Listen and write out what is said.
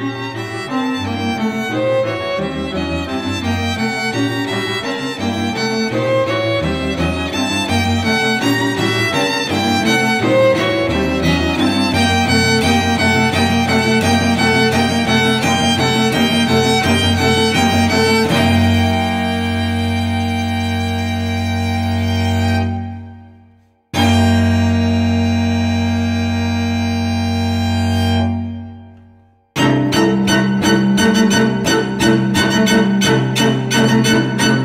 Música Música